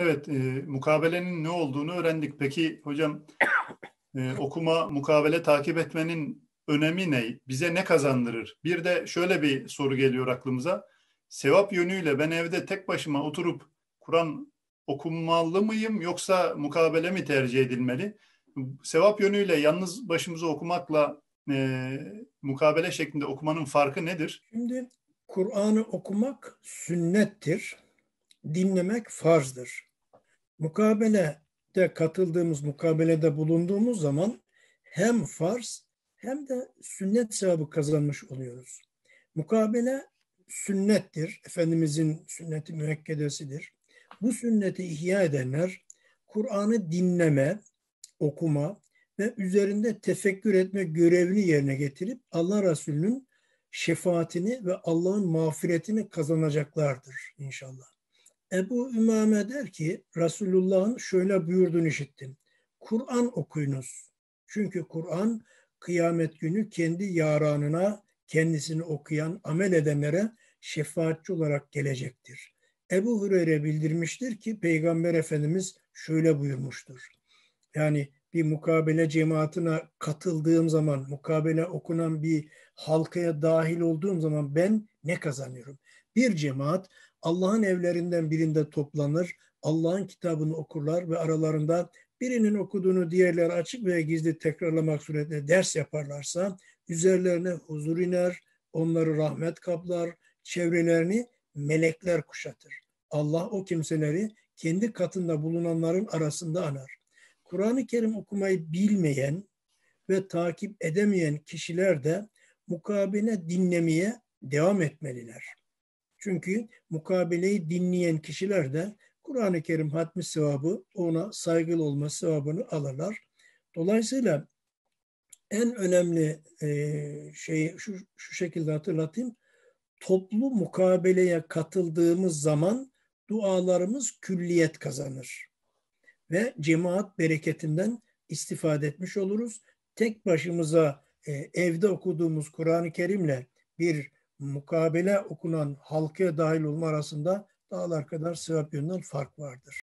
Evet, e, mukabelenin ne olduğunu öğrendik. Peki hocam e, okuma, mukabele takip etmenin önemi ne? Bize ne kazandırır? Bir de şöyle bir soru geliyor aklımıza. Sevap yönüyle ben evde tek başıma oturup Kur'an okunmalı mıyım yoksa mukabele mi tercih edilmeli? Sevap yönüyle yalnız başımıza okumakla e, mukabele şeklinde okumanın farkı nedir? Şimdi Kur'an'ı okumak sünnettir, dinlemek farzdır. Mukabelede katıldığımız, mukabelede bulunduğumuz zaman hem farz hem de sünnet sevabı kazanmış oluyoruz. Mukabele sünnettir, Efendimizin sünneti müekkedesidir. Bu sünneti ihya edenler Kur'an'ı dinleme, okuma ve üzerinde tefekkür etme görevini yerine getirip Allah Resulü'nün şefaatini ve Allah'ın mağfiretini kazanacaklardır inşallah. Ebu Ümame der ki Resulullah'ın şöyle buyurduğunu işittim. Kur'an okuyunuz. Çünkü Kur'an kıyamet günü kendi yaranına kendisini okuyan, amel edenlere şefaatçi olarak gelecektir. Ebu Hureyre bildirmiştir ki Peygamber Efendimiz şöyle buyurmuştur. Yani bir mukabele cemaatine katıldığım zaman, mukabele okunan bir halkaya dahil olduğum zaman ben ne kazanıyorum? Bir cemaat Allah'ın evlerinden birinde toplanır, Allah'ın kitabını okurlar ve aralarında birinin okuduğunu diğerleri açık veya gizli tekrarlamak suretiyle ders yaparlarsa üzerlerine huzur iner, onları rahmet kaplar, çevrelerini melekler kuşatır. Allah o kimseleri kendi katında bulunanların arasında anar. Kur'an-ı Kerim okumayı bilmeyen ve takip edemeyen kişiler de mukabele dinlemeye devam etmeliler. Çünkü mukabeleyi dinleyen kişiler de Kur'an-ı Kerim hatmi sevabı ona saygılı olma sevabını alırlar. Dolayısıyla en önemli şey şu, şu şekilde hatırlatayım. Toplu mukabeleye katıldığımız zaman dualarımız külliyet kazanır. Ve cemaat bereketinden istifade etmiş oluruz. Tek başımıza e, evde okuduğumuz Kur'an-ı Kerim'le bir mukabele okunan halkaya dahil olma arasında dağlar kadar sevap yönünden fark vardır.